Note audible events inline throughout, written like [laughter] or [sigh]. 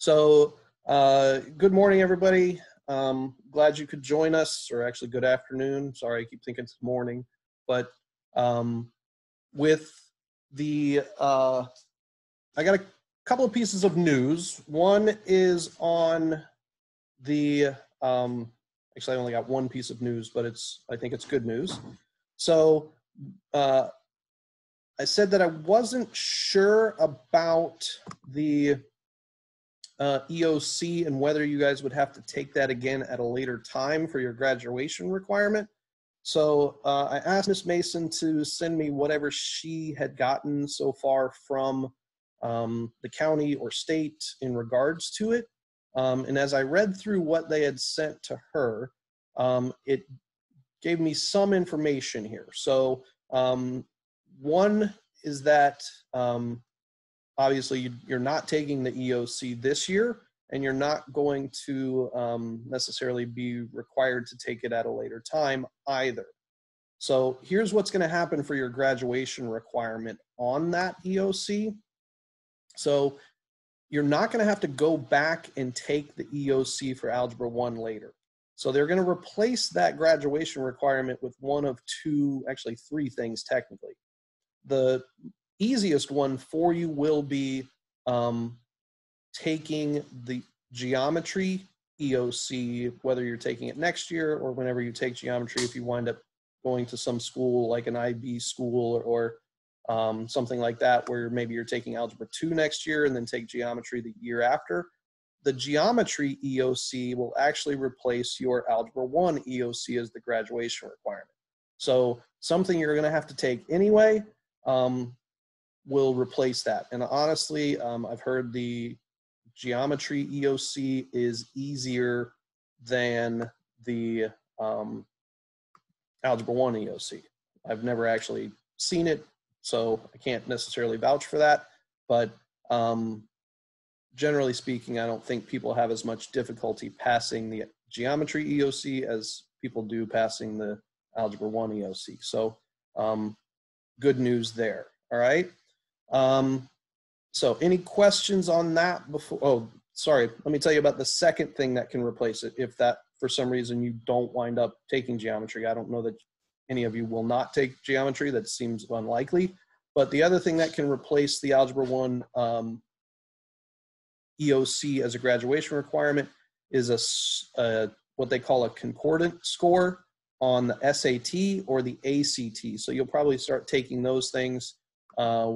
So, uh, good morning, everybody. Um, glad you could join us, or actually, good afternoon. Sorry, I keep thinking it's morning. But um, with the, uh, I got a couple of pieces of news. One is on the, um, actually, I only got one piece of news, but it's, I think it's good news. So, uh, I said that I wasn't sure about the uh, EOC and whether you guys would have to take that again at a later time for your graduation requirement. So uh, I asked Miss Mason to send me whatever she had gotten so far from um, the county or state in regards to it. Um, and as I read through what they had sent to her, um, it gave me some information here. So um, one is that um, obviously you, you're not taking the EOC this year and you're not going to um, necessarily be required to take it at a later time either. So here's what's going to happen for your graduation requirement on that EOC. So you're not going to have to go back and take the EOC for Algebra 1 later. So they're going to replace that graduation requirement with one of two, actually three things technically. The easiest one for you will be um, taking the geometry EOC, whether you're taking it next year or whenever you take geometry, if you wind up going to some school like an IB school or, or um, something like that, where maybe you're taking Algebra 2 next year and then take geometry the year after. The geometry EOC will actually replace your Algebra 1 EOC as the graduation requirement. So something you're going to have to take anyway, um, will replace that. And honestly, um, I've heard the geometry EOC is easier than the um, Algebra 1 EOC. I've never actually seen it, so I can't necessarily vouch for that. But um, generally speaking, I don't think people have as much difficulty passing the geometry EOC as people do passing the Algebra 1 EOC. So um, good news there. All right. Um, so any questions on that before, oh, sorry, let me tell you about the second thing that can replace it. If that, for some reason, you don't wind up taking geometry. I don't know that any of you will not take geometry. That seems unlikely. But the other thing that can replace the Algebra 1 um, EOC as a graduation requirement is a, a, what they call a concordant score on the SAT or the ACT. So you'll probably start taking those things uh,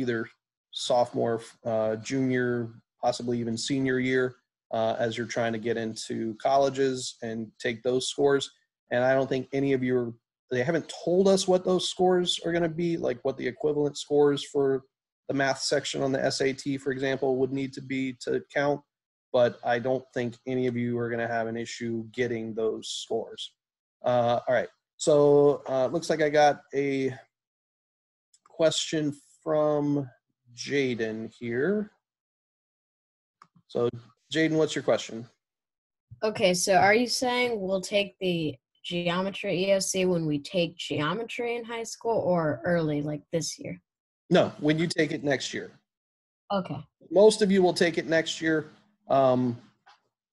either sophomore, uh, junior, possibly even senior year uh, as you're trying to get into colleges and take those scores. And I don't think any of you are, they haven't told us what those scores are going to be, like what the equivalent scores for the math section on the SAT, for example, would need to be to count. But I don't think any of you are going to have an issue getting those scores. Uh, all right. So uh, looks like I got a question from Jaden here. So, Jaden, what's your question? Okay, so are you saying we'll take the geometry EOC when we take geometry in high school or early, like this year? No, when you take it next year. Okay. Most of you will take it next year. Um,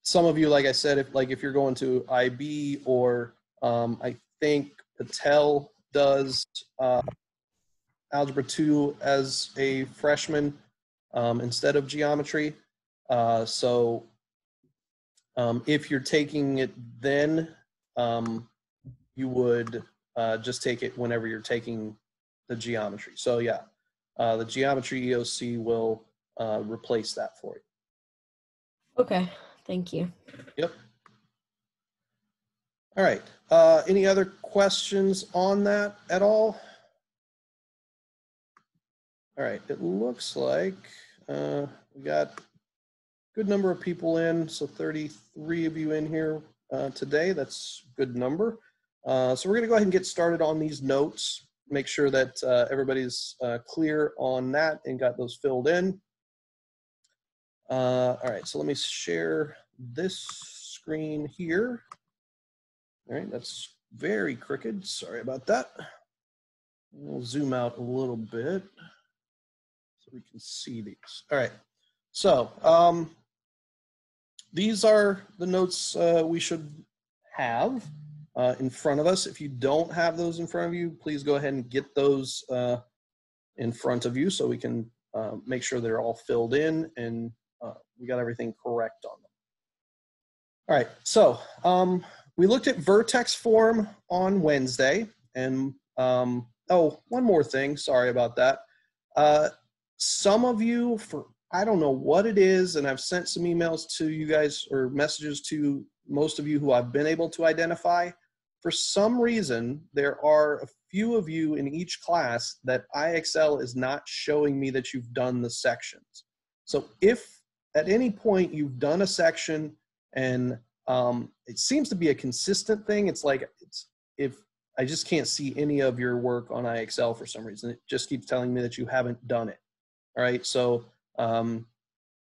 some of you, like I said, if like if you're going to IB or um, I think Patel does uh, Algebra 2 as a freshman um, instead of geometry. Uh, so um, if you're taking it then, um, you would uh, just take it whenever you're taking the geometry. So yeah, uh, the geometry EOC will uh, replace that for you. Okay, thank you. Yep. All right. Uh, any other questions on that at all? All right, it looks like uh, we got a good number of people in. So 33 of you in here uh, today. That's a good number. Uh, so we're going to go ahead and get started on these notes. Make sure that uh, everybody's uh, clear on that and got those filled in. Uh, all right, so let me share this screen here. All right, that's very crooked. Sorry about that. We'll zoom out a little bit so we can see these. All right. So um, these are the notes uh, we should have uh, in front of us. If you don't have those in front of you, please go ahead and get those uh, in front of you so we can uh, make sure they're all filled in and uh, we got everything correct on them. All right, so um, we looked at vertex form on Wednesday and um, oh, one more thing, sorry about that. Some of you, for I don't know what it is, and I've sent some emails to you guys or messages to most of you who I've been able to identify. For some reason, there are a few of you in each class that IXL is not showing me that you've done the sections. So if at any point you've done a section and um, it seems to be a consistent thing, it's like it's if I just can't see any of your work on IXL for some reason. It just keeps telling me that you haven't done it. All right, so um,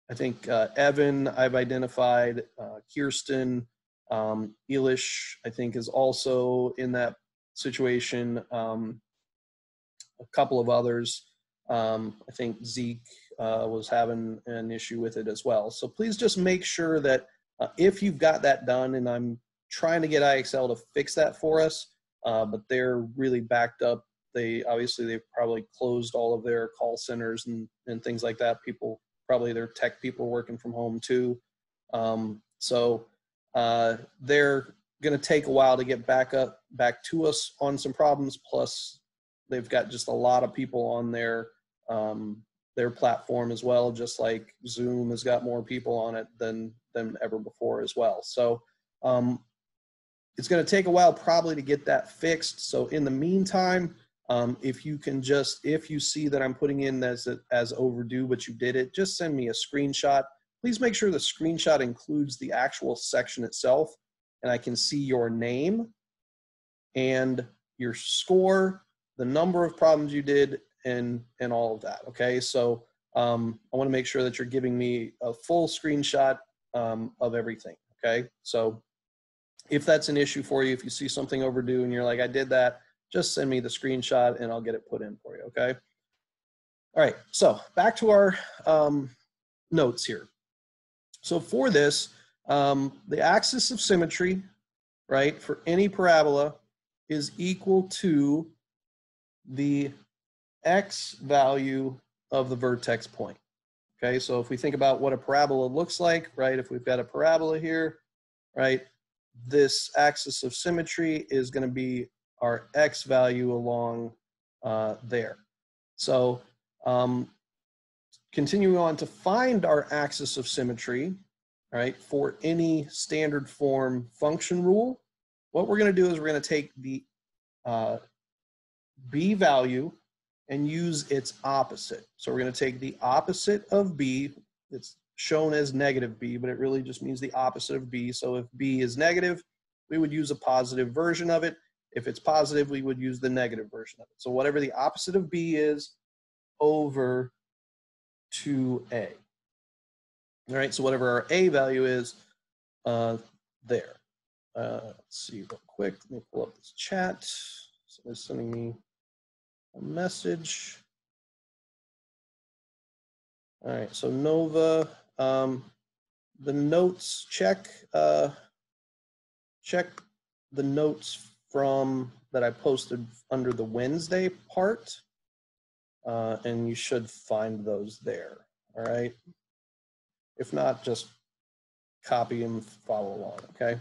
I think uh, Evan, I've identified, uh, Kirsten, um, Elish, I think, is also in that situation. Um, a couple of others. Um, I think Zeke uh, was having an issue with it as well. So please just make sure that uh, if you've got that done, and I'm trying to get IXL to fix that for us, uh, but they're really backed up. They obviously they've probably closed all of their call centers and and things like that. People probably their tech people working from home too. Um, so uh, they're going to take a while to get back up back to us on some problems. Plus, they've got just a lot of people on their um, their platform as well. Just like Zoom has got more people on it than than ever before as well. So um, it's going to take a while probably to get that fixed. So in the meantime, um, if you can just, if you see that I'm putting in as, as overdue, but you did it, just send me a screenshot. Please make sure the screenshot includes the actual section itself and I can see your name and your score, the number of problems you did, and, and all of that, okay? So um, I wanna make sure that you're giving me a full screenshot um, of everything, okay? So if that's an issue for you, if you see something overdue and you're like, I did that, just send me the screenshot and I'll get it put in for you, okay? All right, so back to our um, notes here. So for this, um, the axis of symmetry, right, for any parabola is equal to the x value of the vertex point. Okay, so if we think about what a parabola looks like, right, if we've got a parabola here, right, this axis of symmetry is going to be our x value along uh, there. So um, continuing on to find our axis of symmetry, right, for any standard form function rule, what we're going to do is we're going to take the uh, b value and use its opposite. So we're going to take the opposite of b, it's shown as negative b, but it really just means the opposite of b. So if b is negative, we would use a positive version of it. If it's positive, we would use the negative version of it. So whatever the opposite of b is over 2a. All right, so whatever our a value is, uh, there. Uh, let's see real quick. Let me pull up this chat. Somebody's sending me a message. All right, so Nova, um, the notes check, uh, check the notes from that I posted under the Wednesday part, uh, and you should find those there. All right. If not, just copy and follow along. Okay.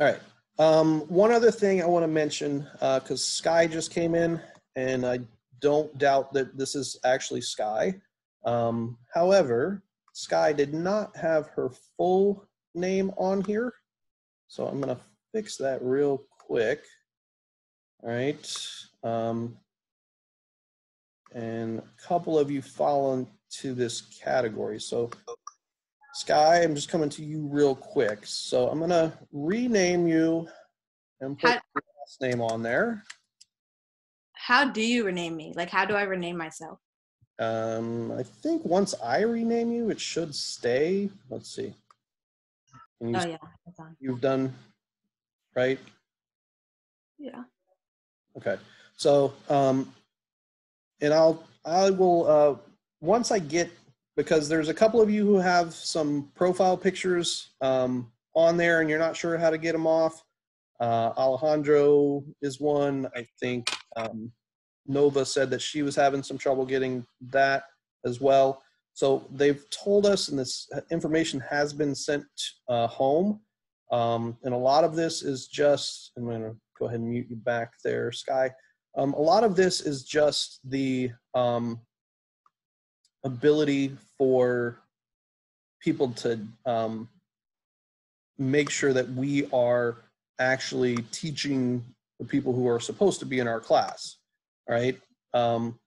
All right. Um, one other thing I want to mention, because uh, Sky just came in, and I don't doubt that this is actually Sky. Um, however, Sky did not have her full name on here. So I'm going to fix that real quick. All right. Um, and a couple of you fall into this category. So Sky, I'm just coming to you real quick. So I'm going to rename you and put How- your last name on there. How do you rename me? Like, how do I rename myself? Um, I think once I rename you, it should stay. Let's see. And you, Oh yeah, that's on. You've done, right? Yeah. Okay. So, um, and I'll, I will, uh, once I get because there's a couple of you who have some profile pictures um, on there and you're not sure how to get them off. Uh, Alejandro is one. I think um, Nova said that she was having some trouble getting that as well. So they've told us, and this information has been sent uh, home. Um, and a lot of this is just, I'm going to go ahead and mute you back there, Sky. Um, a lot of this is just the um, ability for people to um, make sure that we are actually teaching the people who are supposed to be in our class, right? Um,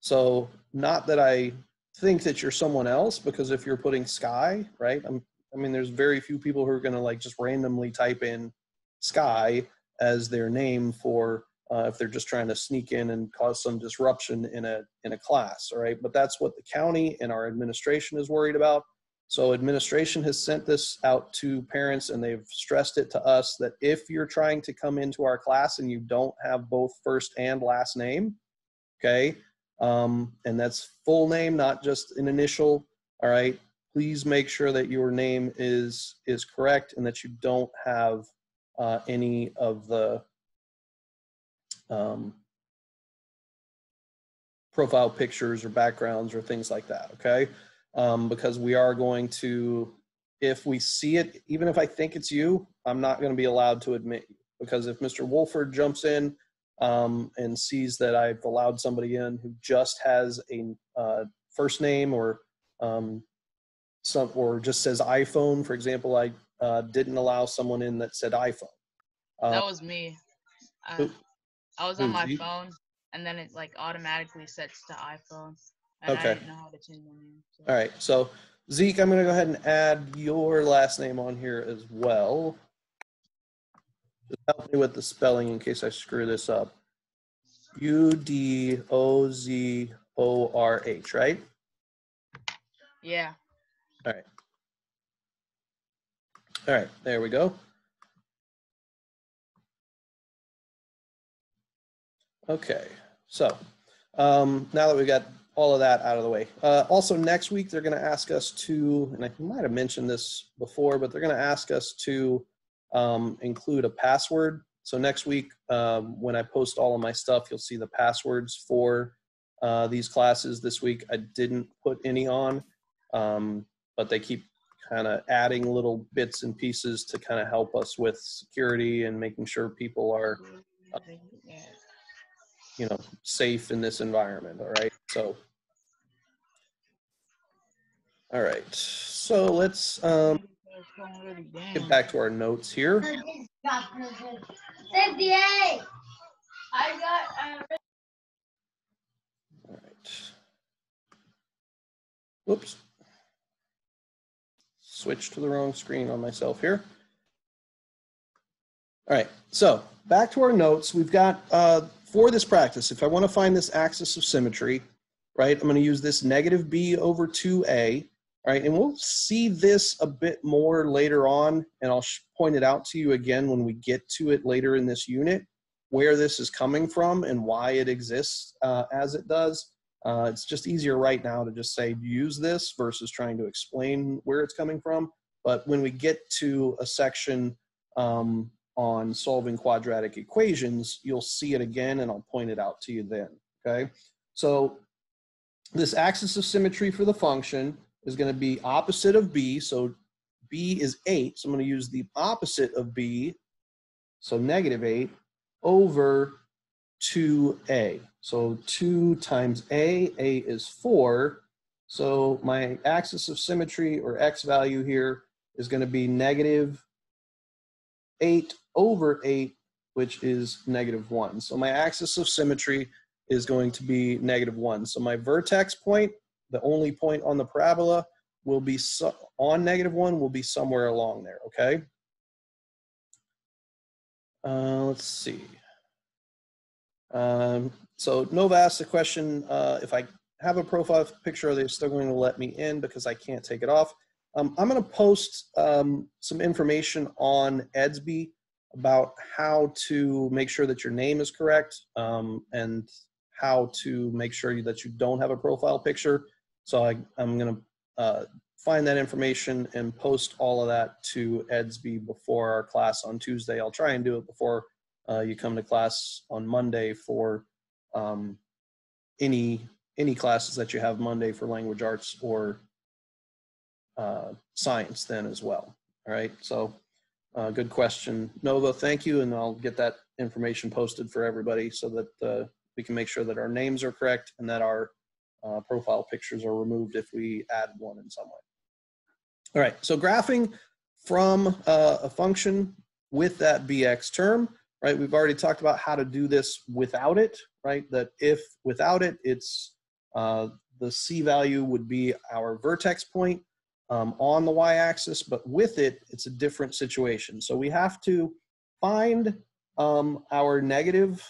so not that I think that you're someone else, because if you're putting Sky, right? I'm, I mean, there's very few people who are going to like just randomly type in Sky as their name for uh, if they're just trying to sneak in and cause some disruption in a in a class all right but that's what the county and our administration is worried about so administration has sent this out to parents and they've stressed it to us that if you're trying to come into our class and you don't have both first and last name okay um, and that's full name not just an initial all right please make sure that your name is is correct and that you don't have uh, any of the um, profile pictures or backgrounds or things like that, okay? Um, because we are going to, if we see it, even if I think it's you, I'm not going to be allowed to admit you. Because if Mr. Wolford jumps in um, and sees that I've allowed somebody in who just has a uh, first name or um, some, or just says iPhone, for example, I uh, didn't allow someone in that said iPhone. Uh, That was me. I, I was on my Zeke? phone, and then it like automatically sets to iPhone, Okay. I didn't know how to change my name. So. All right, so Zeke, I'm going to go ahead and add your last name on here as well. Just help me with the spelling in case I screw this up. U D O Z O R H, right? Yeah. All right. All right, there we go. Okay, so um, now that we've got all of that out of the way. Uh, also, next week, they're going to ask us to, and I might have mentioned this before, but they're going to ask us to um, include a password. So next week, um, when I post all of my stuff, you'll see the passwords for uh, these classes. This week, I didn't put any on, um, but they keep kind of adding little bits and pieces to kind of help us with security and making sure people are Yeah. you know safe in this environment all right so all right so let's um get back to our notes here. Fifty-eight. I got. All right. Whoops. Switch to the wrong screen on myself here. All right so back to our notes. We've got uh, for this practice if i want to find this axis of symmetry right i'm going to use this negative b over 2a all right and we'll see this a bit more later on and i'll point it out to you again when we get to it later in this unit where this is coming from and why it exists uh, as it does uh, it's just easier right now to just say use this versus trying to explain where it's coming from. But when we get to a section um, on solving quadratic equations, you'll see it again and I'll point it out to you then. Okay. So this axis of symmetry for the function is going to be opposite of b. So b is 8. So I'm going to use the opposite of b, so negative 8, over 2a. So 2 times a, a is 4. So my axis of symmetry or x value here is going to be negative 8 over 8, which is negative 1. So my axis of symmetry is going to be negative 1. So my vertex point, the only point on the parabola, will be so, on negative 1 will be somewhere along there, okay? Uh, let's see. Um, so Nova asked the question, uh, if I have a profile picture, are they still going to let me in because I can't take it off? Um, I'm going to post um, some information on Edsby about how to make sure that your name is correct um, and how to make sure that you don't have a profile picture. So I, I'm going to uh, find that information and post all of that to Edsby before our class on Tuesday. I'll try and do it before uh, you come to class on Monday for um, any any classes that you have Monday for language arts or uh, science then as well. All right, so uh, good question, Nova. Thank you, and I'll get that information posted for everybody so that uh, we can make sure that our names are correct and that our uh, profile pictures are removed if we add one in some way. All right, so graphing from uh, a function with that bx term, right? We've already talked about how to do this without it, right? That if without it, it's uh, the c value would be our vertex point um, on the y-axis, but with it, it's a different situation. So we have to find um, our negative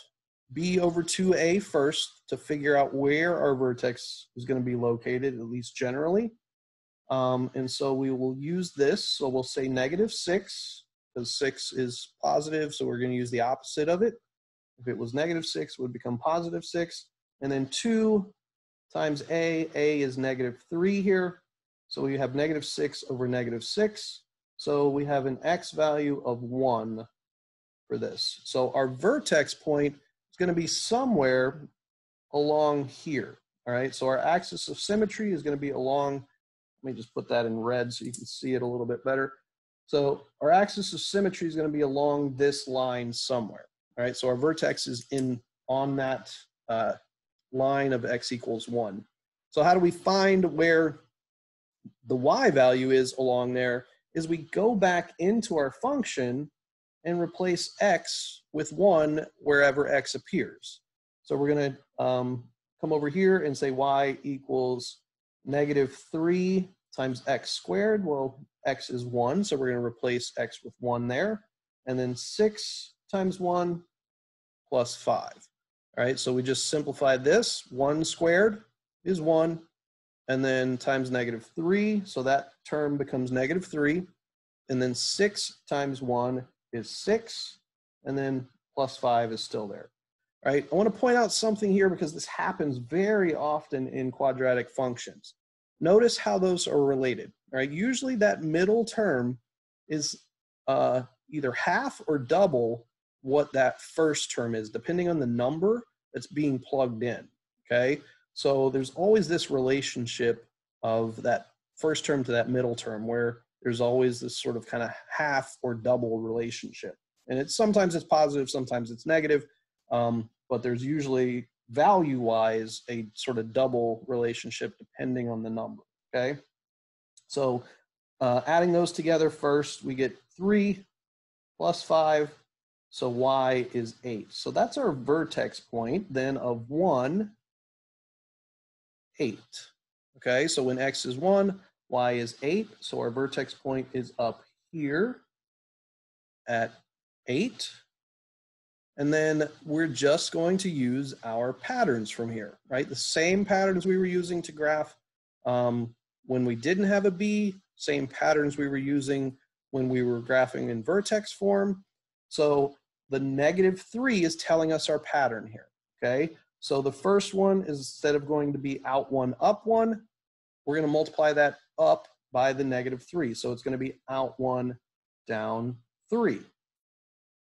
b over 2a first to figure out where our vertex is going to be located, at least generally. Um, and so we will use this. So we'll say negative 6, because 6 is positive, so we're going to use the opposite of it. If it was negative 6, it would become positive 6. And then 2 times a, a is negative 3 here. So we have negative 6 over negative 6. So we have an x value of 1 for this. So our vertex point is going to be somewhere along here. All right, so our axis of symmetry is going to be along, let me just put that in red so you can see it a little bit better. So our axis of symmetry is going to be along this line somewhere. All right, so our vertex is in on that uh, line of x equals 1. So how do we find where the y value is along there is we go back into our function and replace x with 1 wherever x appears. So we're going to um, come over here and say y equals negative 3 times x squared. Well, x is 1, so we're going to replace x with 1 there. And then 6 times 1 plus 5. All right, so we just simplified this. 1 squared is 1, and then times negative 3, so that term becomes negative 3. And then 6 times 1 is 6, and then plus 5 is still there. Right, I want to point out something here because this happens very often in quadratic functions. Notice how those are related. right? usually that middle term is uh, either half or double what that first term is, depending on the number that's being plugged in. Okay, so there's always this relationship of that first term to that middle term where there's always this sort of kind of half or double relationship. And it's sometimes it's positive, sometimes it's negative, um, but there's usually value wise a sort of double relationship depending on the number. Okay, so uh, adding those together first, we get three plus five, so y is eight. So that's our vertex point then of one, eight. Okay, so when x is one, y is 8. So our vertex point is up here at 8. And then we're just going to use our patterns from here, right? The same patterns we were using to graph um, when we didn't have a B, same patterns we were using when we were graphing in vertex form. So the negative 3 is telling us our pattern here, okay? So the first one is instead of going to be out 1, up 1, we're going to multiply that up by the negative 3. So it's going to be out 1, down 3.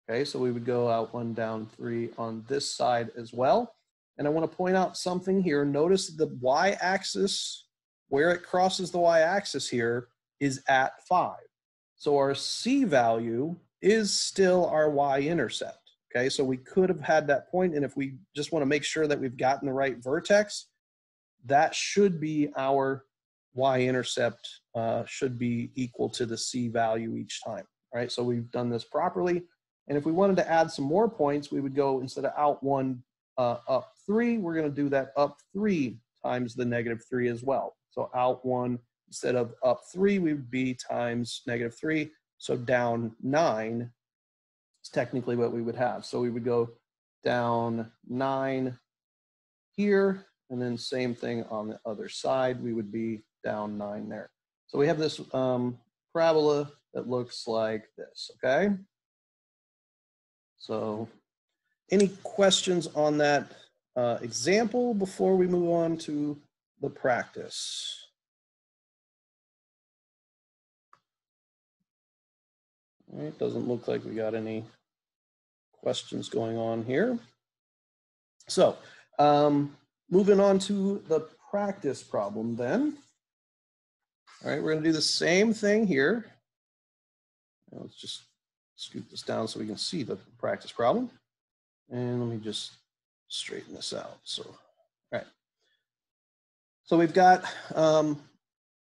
Okay, so we would go out 1, down 3 on this side as well. And I want to point out something here. Notice the y-axis, where it crosses the y-axis here, is at 5. So our c value is still our y-intercept. Okay, so we could have had that point, and if we just want to make sure that we've gotten the right vertex, that should be our y-intercept uh, should be equal to the c value each time. right? so we've done this properly. And if we wanted to add some more points, we would go instead of out one, uh, up three, we're going to do that up three times the negative three as well. So out one instead of up three, we would be times negative three. So down nine is technically what we would have. So we would go down nine here, and then same thing on the other side. We would be down nine there. So we have this um, parabola that looks like this, okay? So any questions on that uh, example before we move on to the practice? It doesn't look like we got any questions going on here. So um, moving on to the practice problem then. All right, we're gonna do the same thing here. Now, Let's just scoot this down so we can see the practice problem. And let me just straighten this out. So, all right. So we've got, um,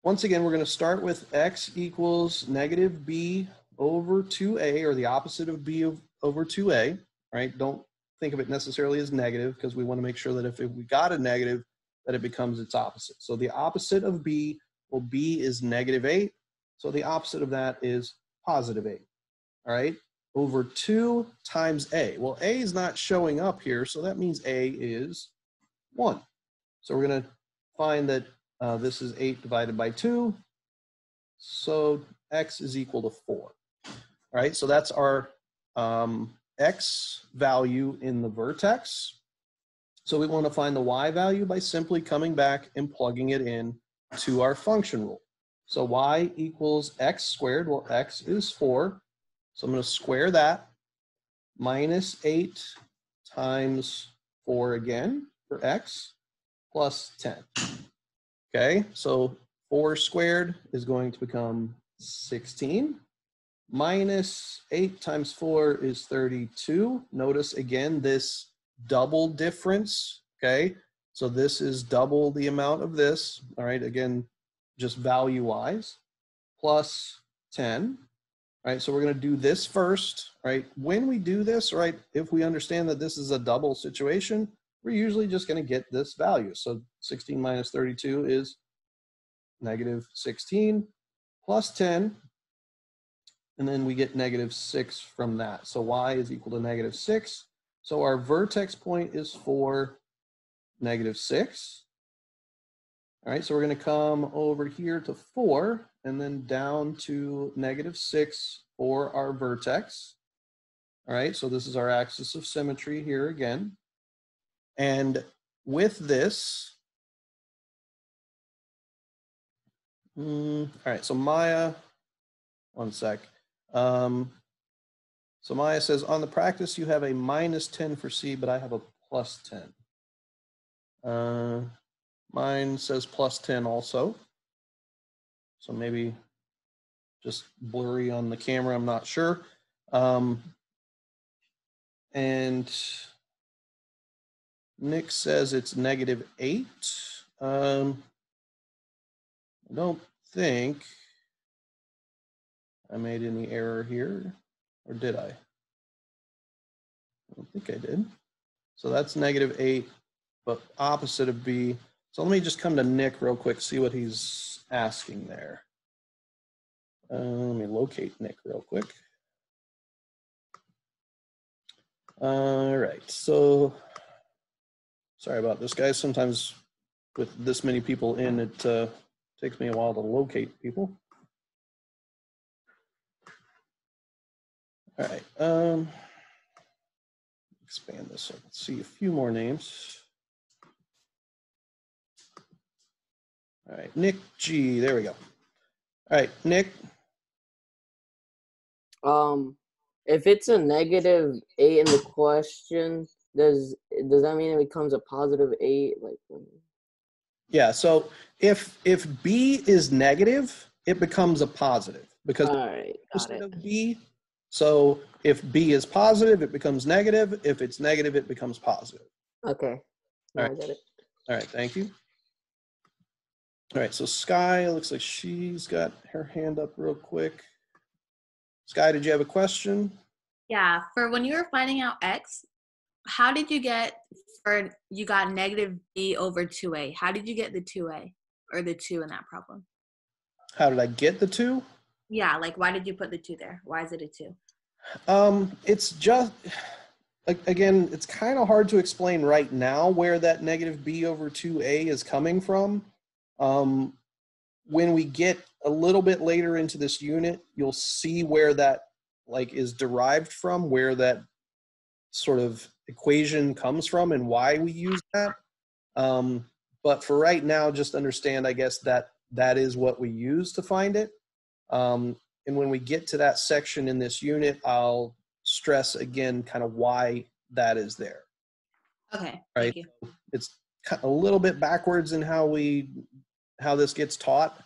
once again, we're going to start with x equals negative b over 2a, or the opposite of b over 2a, right? Don't think of it necessarily as negative because we want to make sure that if we got a negative, that it becomes its opposite. So the opposite of b, well, b is negative 8. So the opposite of that is positive 8, all right? Over 2 times a. Well, a is not showing up here, so that means a is 1. So we're going to find that uh, this is 8 divided by 2. So x is equal to 4. All right, so that's our um, x value in the vertex. So we want to find the y value by simply coming back and plugging it in to our function rule. So y equals x squared. Well, x is 4. So I'm going to square that. Minus 8 times 4 again for x plus 10. Okay, so 4 squared is going to become 16. Minus 8 times 4 is 32. Notice again this double difference. Okay, so this is double the amount of this. All right, again, just value wise. Plus 10. All right, so we're going to do this first. Right, when we do this, right, if we understand that this is a double situation, we're usually just going to get this value. So 16 minus 32 is negative 16 plus 10. And then we get negative 6 from that. So y is equal to negative 6. So our vertex point is 4, negative 6. All right, so we're going to come over here to 4 and then down to negative 6 for our vertex. All right, so this is our axis of symmetry here again. And with this, mm, all right, so Maya, one sec. Um, so Maya says, on the practice, you have a minus 10 for C, but I have a plus 10. Uh, mine says plus 10 also. So maybe just blurry on the camera, I'm not sure. Um, and Nick says it's negative eight. Um, I don't think I made any error here, or did I? I don't think I did. So that's negative eight, but opposite of B. So let me just come to Nick real quick, see what he's asking there. Uh, let me locate Nick real quick. All right, so sorry about this, guys. Sometimes with this many people in, it uh, takes me a while to locate people. All right, um, expand this so I can see a few more names. All right, Nick G, there we go. All right, Nick, Um, if it's a negative eight in the question, does does that mean it becomes a positive eight? Like, yeah, so if if B is negative, it becomes a positive because all right, got it. of B. So if B is positive, it becomes negative. If it's negative, it becomes positive. Okay, I right. get it. All right, thank you. All right, so Sky looks like she's got her hand up real quick. Sky, did you have a question? Yeah, for when you were finding out x, how did you get for you got negative b over 2a? How did you get the 2a or the 2 in that problem? How did I get the two? Yeah, like why did you put the 2 there? Why is it a 2? Um, it's just a- again, it's kind of hard to explain right now where that negative b over 2a is coming from. Um, when we get a little bit later into this unit, you'll see where that like is derived from, where that sort of equation comes from and why we use that. Um, but for right now, just understand, I guess that that is what we use to find it. Um, and when we get to that section in this unit, I'll stress again kind of why that is there. Okay. Right. Thank you. It's a little bit backwards in how we how this gets taught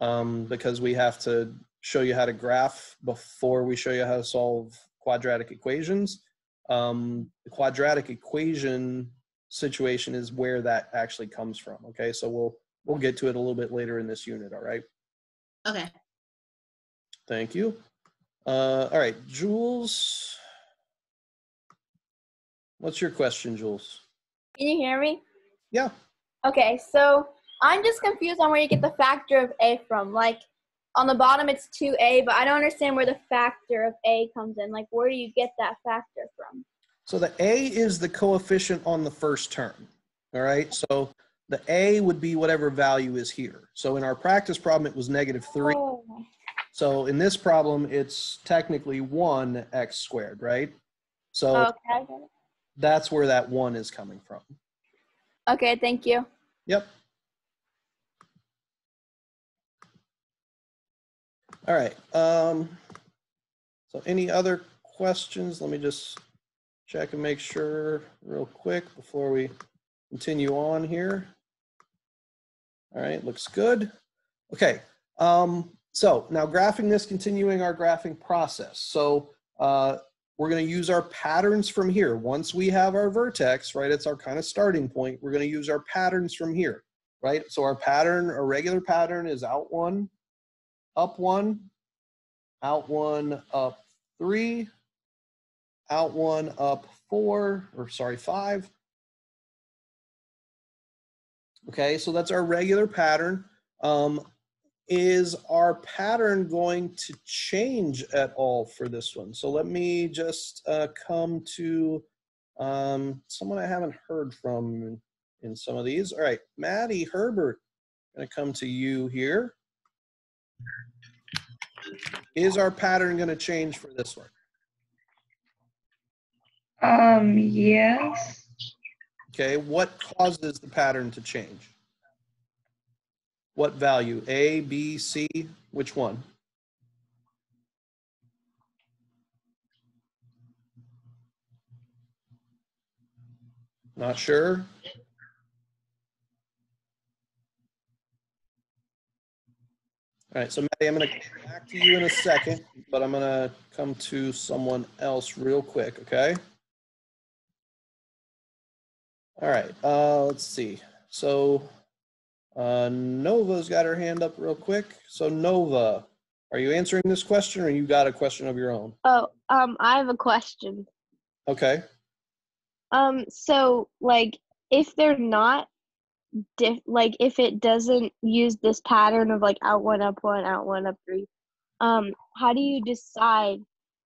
um, because we have to show you how to graph before we show you how to solve quadratic equations. Um, the quadratic equation situation is where that actually comes from. Okay, so we'll we'll get to it a little bit later in this unit. All right. Okay. Thank you. Uh, all right, Jules. What's your question, Jules? Can you hear me? Yeah. Okay, so I'm just confused on where you get the factor of a from. Like on the bottom it's 2a, but I don't understand where the factor of a comes in. Like where do you get that factor from? So the a is the coefficient on the first term. All right. So the a would be whatever value is here. So in our practice problem, it was negative three. Oh, So in this problem, it's technically one x squared, right? So okay, that's where that one is coming from. Okay, thank you. Yep. All right. Um, so any other questions? Let me just check and make sure real quick before we continue on here. All right, looks good. Okay. Um, so now graphing this, continuing our graphing process. So uh, we're going to use our patterns from here. Once we have our vertex, right, it's our kind of starting point, we're going to use our patterns from here, right? So our pattern, our regular pattern is out one, up one, out one, up three, out one, up four, or sorry, five. Okay, so that's our regular pattern. Um, is our pattern going to change at all for this one? So let me just uh, come to um, someone I haven't heard from in, some of these. All right, Maddie Herbert, to come to you here. Is our pattern going to change for this one? Um, yes. Okay, what causes the pattern to change? What value? A, B, C? Which one? Not sure? All right, so Maddie, I'm going to come back to you in a second, but I'm going to come to someone else real quick, okay? All right, uh, let's see. So uh, Nova's got her hand up real quick. So Nova, are you answering this question or you got a question of your own? Oh, um, I have a question. Okay. Um, so like, if they're not, diff- like, if it doesn't use this pattern of like out one, up one, out one, up three, um, how do you decide,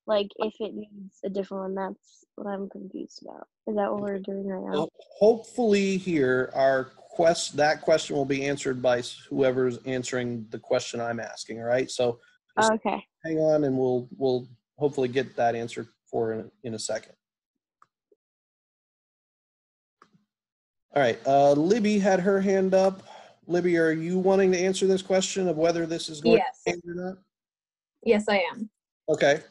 like, if it needs a different one? That's what I'm confused about. Is that what we're doing right now? Well, hopefully here our quest that question will be answered by whoever's answering the question I'm asking. All right. So Okay. hang on and we'll we'll hopefully get that answer for in, in a second. All right. Uh, Libby had her hand up. Libby, are you wanting to answer this question of whether this is going Yes. to change or not? Yes, I am. Okay.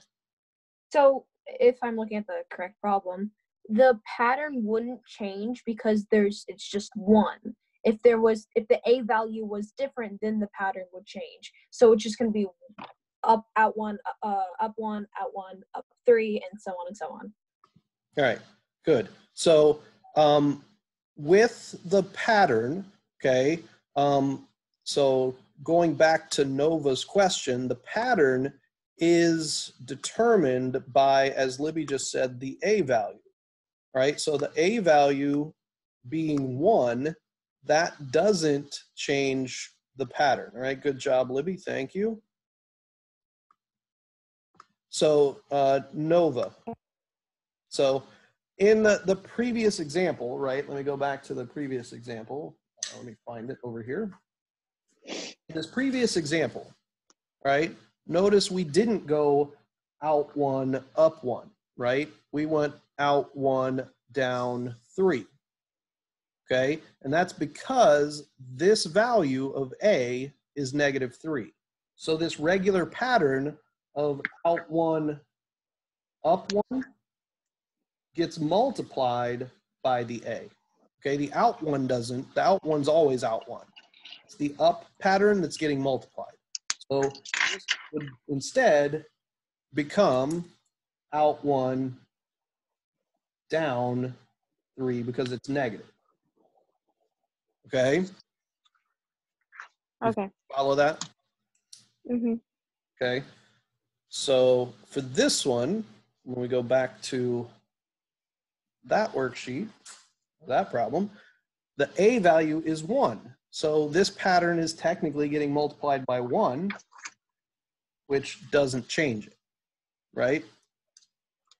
So if I'm looking at the correct problem, the pattern wouldn't change because there's it's just one. If there was if the A value was different, then the pattern would change. So it's just gonna be up out one, uh up one, out one, up three, and so on and so on. All right, good. So um, with the pattern, okay, um, so going back to Nova's question, the pattern is determined by, as Libby just said, the A value, right? So the A value being one, that doesn't change the pattern, all right? Good job, Libby, thank you. So uh, Nova, so in the, the previous example, right, let me go back to the previous example. Uh, Let me find it over here. In this previous example, right, notice we didn't go out one, up one, right? We went out one, down three. Okay, and that's because this value of A is negative three. So this regular pattern of out one, up one gets multiplied by the A. Okay, the out one doesn't. The out one's always out one. It's the up pattern that's getting multiplied. So this would instead become out one, down three because it's negative. Okay, Okay. follow that? Mm-hmm. Okay. So for this one, when we go back to that worksheet, that problem, the A value is one. So this pattern is technically getting multiplied by one, which doesn't change it, right?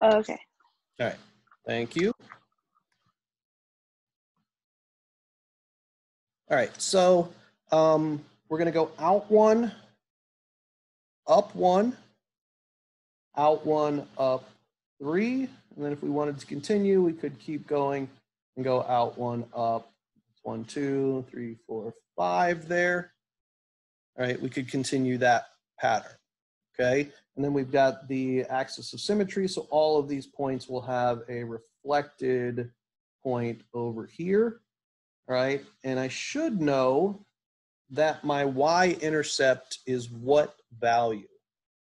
Okay. All right, thank you. All right, so um, we're gonna go out one, up one, out one, up three, and then if we wanted to continue, we could keep going and go out one, up one, two, three, four, five there. All right, we could continue that pattern, okay? And then we've got the axis of symmetry, so all of these points will have a reflected point over here, right? And I should know that my y-intercept is what value?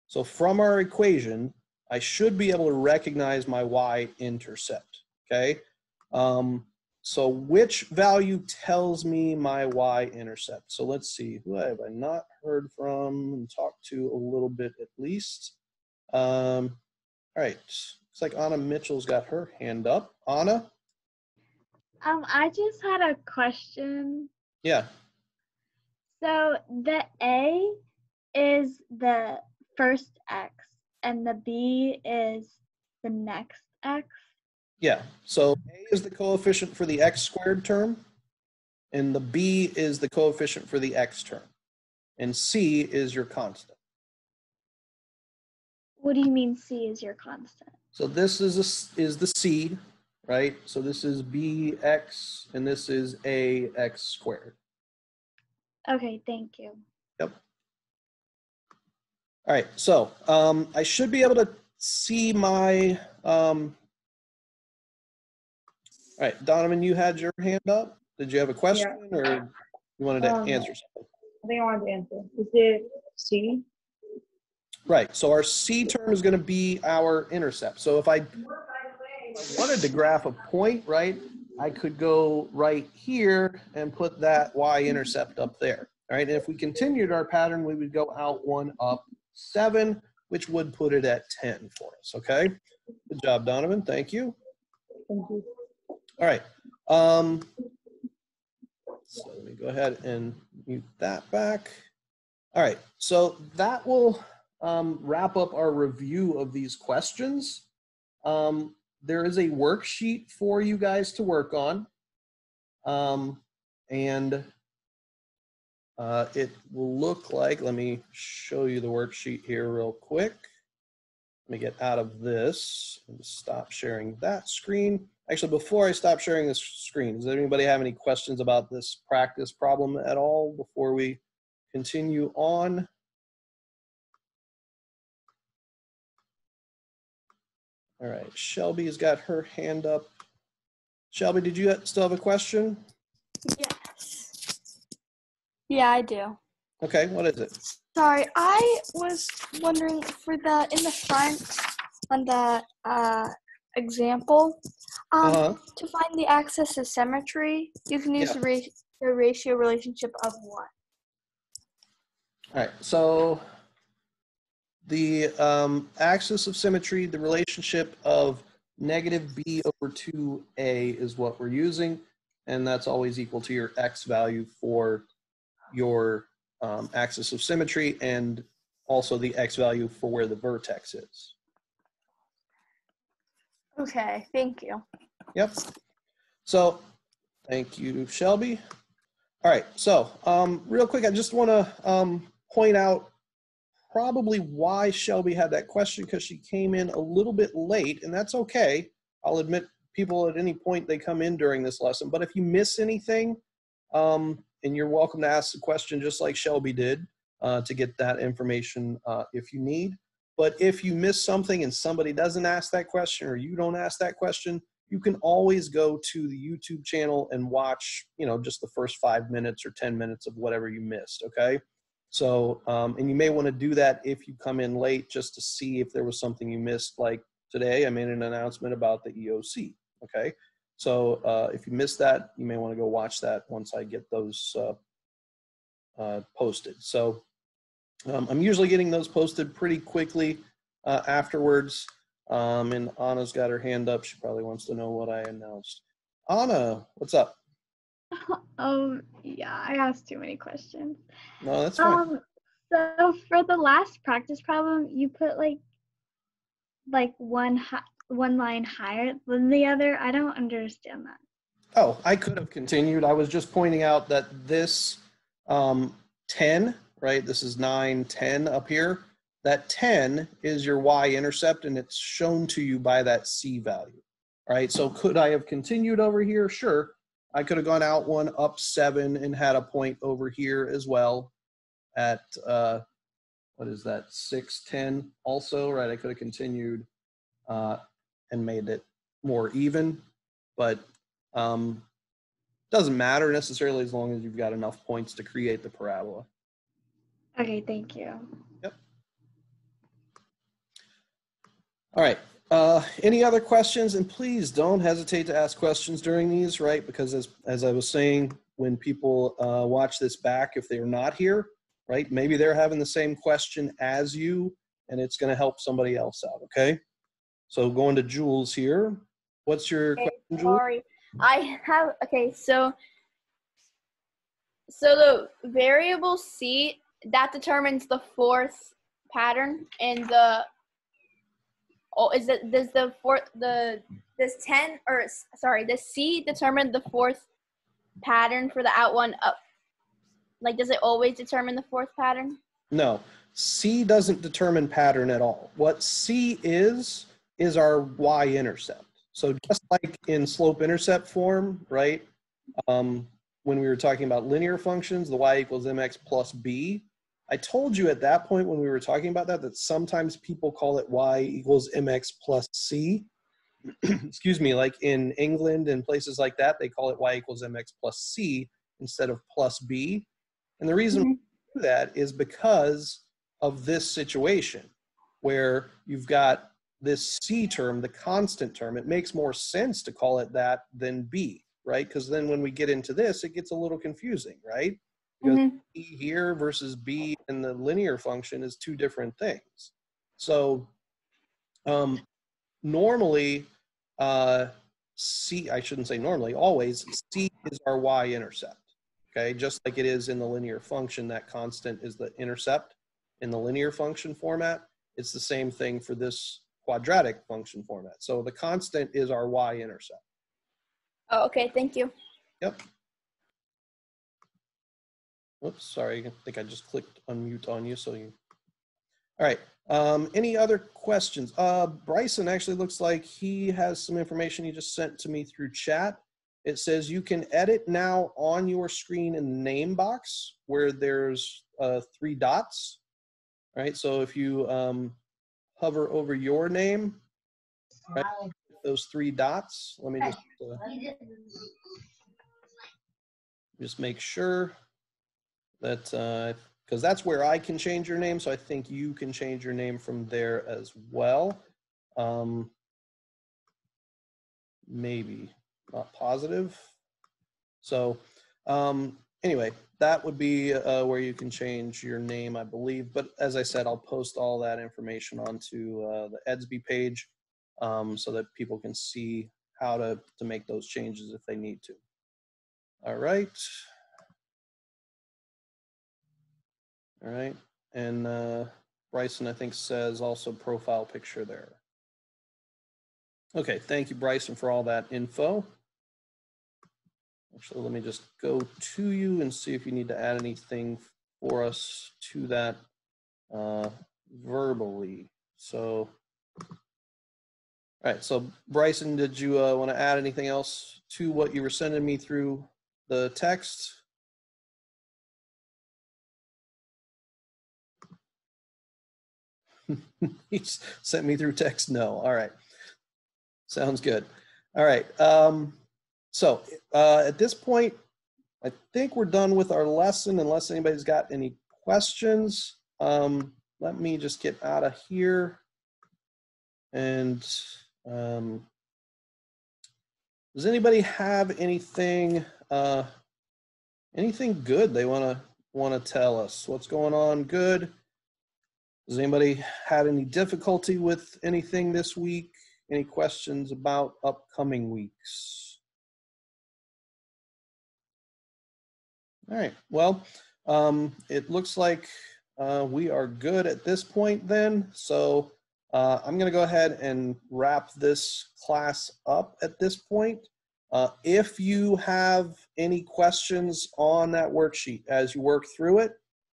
So from our equation, I should be able to recognize my y-intercept, okay? Um, so which value tells me my y-intercept? So let's see, who have I not heard from and talked to a little bit at least? Um, all right, looks like Anna Mitchell's got her hand up. Anna? Um, I just had a question. Yeah, So the A is the first X and the B is the next X. yeah. So A is the coefficient for the x squared term, and the B is the coefficient for the x term, and C is your constant. What do you mean C is your constant? So this is a is the C, right? So this is bx, and this is ax squared. Okay, thank you. Yep. All right, so um, I should be able to see my. Um, all right, Donovan, you had your hand up. Did you have a question, or you wanted to Um, answer something? I think I wanted to answer. Is it C? Right. So our C term is going to be our intercept. So if I, if I wanted to graph a point, right, I could go right here and put that y-intercept up there. All right. And if we continued our pattern, we would go out one, up seven, which would put it at 10 for us. Okay. Good job, Donovan. Thank you. Thank you. All right. Um, so let me go ahead and mute that back. All right. So that will um, wrap up our review of these questions. Um, there is a worksheet for you guys to work on. Um, and uh, it will look like, let me show you the worksheet here real quick. Let me get out of this and stop sharing that screen. Actually, before I stop sharing this screen, does anybody have any questions about this practice problem at all before we continue on? All right, Shelby's got her hand up. Shelby, did you still have a question? Yes. Yeah, I do. Okay, what is it? Sorry, I was wondering for the in the front on the uh, example, um, Uh-huh. to find the axis of symmetry, you can use Yeah. the, ra- the ratio relationship of what? All right, so the um, axis of symmetry, the relationship of negative b over 2a is what we're using, and that's always equal to your x value for your um, axis of symmetry and also the x value for where the vertex is. Okay, thank you. Yep. So, thank you, Shelby. All right. So, um, real quick, I just want to um, point out probably why Shelby had that question because she came in a little bit late, and that's okay. I'll admit people at any point they come in during this lesson, but if you miss anything, um, and you're welcome to ask the question just like Shelby did uh, to get that information uh, if you need. But if you miss something and somebody doesn't ask that question or you don't ask that question, you can always go to the YouTube channel and watch, you know, just the first five minutes or 10 minutes of whatever you missed. Okay. So, um, and you may want to do that if you come in late just to see if there was something you missed. Like today, I made an announcement about the EOC. Okay. So uh, if you missed that, you may want to go watch that once I get those uh, uh, posted. So um, I'm usually getting those posted pretty quickly uh, afterwards. Um, and Anna's got her hand up. She probably wants to know what I announced. Anna, what's up? Um, [laughs] yeah, I asked too many questions. No, that's fine. Um, so for the last practice problem, you put like like one hi- one line higher than the other. I don't understand that. Oh, I could have continued. I was just pointing out that this um, 10, right? This is 9, 10 up here. That 10 is your y-intercept, and it's shown to you by that c value, right? So could I have continued over here? Sure. I could have gone out one, up 7, and had a point over here as well at, uh, what is that, 6, 10 also, right? I could have continued uh, and made it more even, but um, doesn't matter necessarily as long as you've got enough points to create the parabola. Okay, thank you. Yep. All right. Uh, any other questions? And please don't hesitate to ask questions during these, right? Because as as I was saying, when people uh, watch this back, if they're not here, right, maybe they're having the same question as you, and it's going to help somebody else out. Okay. So going to Jules here. What's your Okay, question, Jules? sorry. I have okay, so so the variable c that determines the fourth pattern and the oh is it does the fourth the this 10 or sorry the c determine the fourth pattern for the out one up like does it always determine the fourth pattern No, C doesn't determine pattern at all. What C is, is our y-intercept. So just like in slope-intercept form, right? Um, when we were talking about linear functions, the y equals mx plus b, I told you at that point when we were talking about that, that sometimes people call it y equals mx plus c. [clears throat] Excuse me, like in England and places like that, they call it y equals mx plus c instead of plus b. And the reason we do that is because of this situation where you've got this c term, the constant term. It makes more sense to call it that than b, right? Because then when we get into this, it gets a little confusing, right? Because b here versus b in the linear function is two different things. So um, normally, uh, c, I shouldn't say normally, always, c is our y-intercept okay? Just like it is in the linear function, that constant is the intercept in the linear function format. It's the same thing for this quadratic function format. So the constant is our y-intercept. oh okay thank you Yep. Oops, sorry, I think I just clicked unmute on you, so you. All right, um, any other questions? Uh, Bryson actually looks like he has some information he just sent to me through chat. It says you can edit now on your screen in the name box where there's uh, three dots. Right, so if you um, hover over your name, right, those three dots, let me just, uh, just make sure that, because that's where I can change your name, so I think you can change your name from there as well. Um, maybe not positive. So um, anyway, that would be uh, where you can change your name, I believe. But as I said, I'll post all that information onto uh, the Edsby page um, so that people can see how to, to make those changes if they need to. All right. All right. And uh, Bryson, I think, says also profile picture there. Okay, thank you, Bryson, for all that info. Actually, let me just go to you and see if you need to add anything for us to that uh, verbally. So, all right, so Bryson, did you uh, want to add anything else to what you were sending me through the text? [laughs] he sent me through text. No. All right. Sounds good. All right. Um, so uh, at this point, I think we're done with our lesson unless anybody's got any questions. Um, let me just get out of here. And um, does anybody have anything uh, anything good they want to want to tell us? What's going on? Good. Has anybody had any difficulty with anything this week? Any questions about upcoming weeks? All right. Well, um, it looks like uh, we are good at this point then. So uh, I'm going to go ahead and wrap this class up at this point. Uh, if you have any questions on that worksheet as you work through it,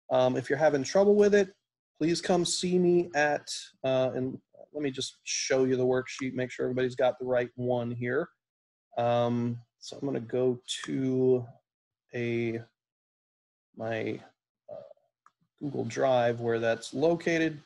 um, if you're having trouble with it, please come see me at, uh, and let me just show you the worksheet, make sure everybody's got the right one here. Um, so I'm going to go to a my uh, Google Drive where that's located.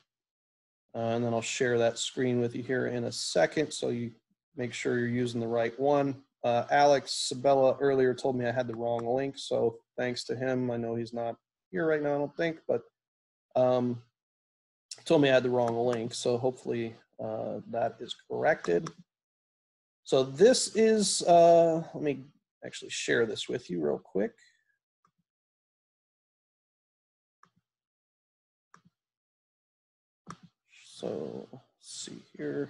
Uh, and then I'll share that screen with you here in a second so you make sure you're using the right one. Uh, Alex Sabella earlier told me I had the wrong link, so thanks to him. I know he's not here right now, I don't think, but um, told me I had the wrong link, so hopefully uh, that is corrected. So this is, uh, let me actually share this with you real quick. So let's see here.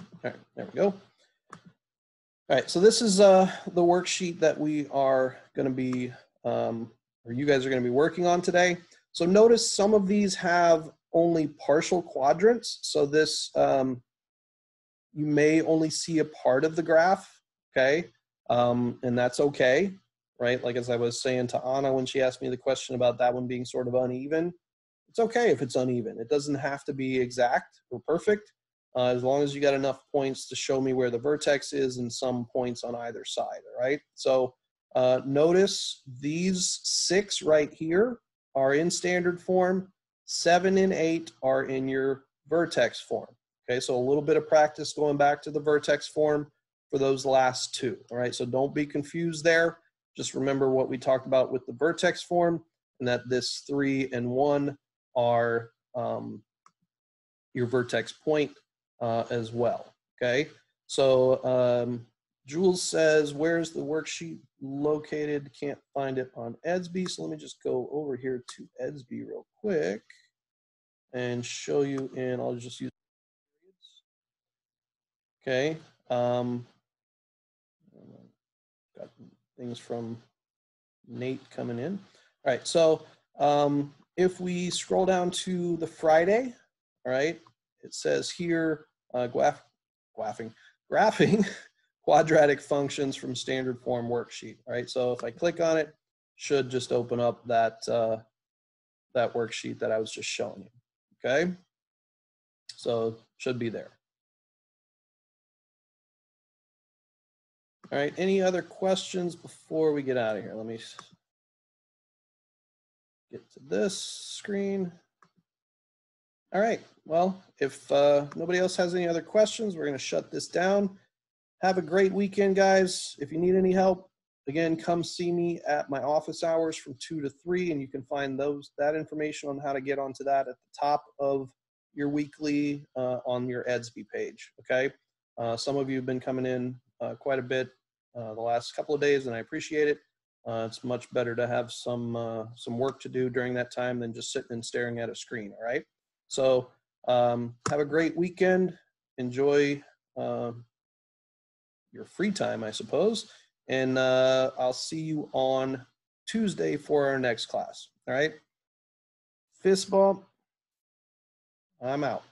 All right, there we go. All right, so this is uh, the worksheet that we are going to be, um, or you guys are going to be working on today. So notice some of these have only partial quadrants. So this, um, you may only see a part of the graph, okay? Um, and that's okay, right? Like as I was saying to Anna when she asked me the question about that one being sort of uneven, it's okay if it's uneven. It doesn't have to be exact or perfect, uh, as long as you got enough points to show me where the vertex is and some points on either side, all right? So uh, notice these six right here are in standard form, seven and eight are in your vertex form. Okay, so a little bit of practice going back to the vertex form for those last two, all right? So don't be confused there. Just remember what we talked about with the vertex form and that this three and one are um, your vertex point uh, as well. Okay, so um, Jules says, "Where's the worksheet located? Can't find it on Edsby." So let me just go over here to Edsby real quick and show you. And I'll just use. Okay. Um, got things from Nate coming in. All right, so um, if we scroll down to the Friday, all right, it says here, uh, graph, graphing, graphing [laughs] quadratic functions from standard form worksheet, all right? So if I click on it, should just open up that, uh, that worksheet that I was just showing you, okay? So should be there. All right, any other questions before we get out of here? Let me this screen. All right, well, if uh, nobody else has any other questions, we're gonna shut this down. Have a great weekend, guys. If you need any help, again, come see me at my office hours from two to three, and you can find those, that information on how to get onto that at the top of your weekly uh, on your Edsby page, okay? Uh, Some of you have been coming in uh, quite a bit uh, the last couple of days, and I appreciate it. Uh, it's much better to have some uh, some work to do during that time than just sitting and staring at a screen. All right. So um, have a great weekend. Enjoy um your free time, I suppose, and uh, I'll see you on Tuesday for our next class. All right. Fist bump. I'm out.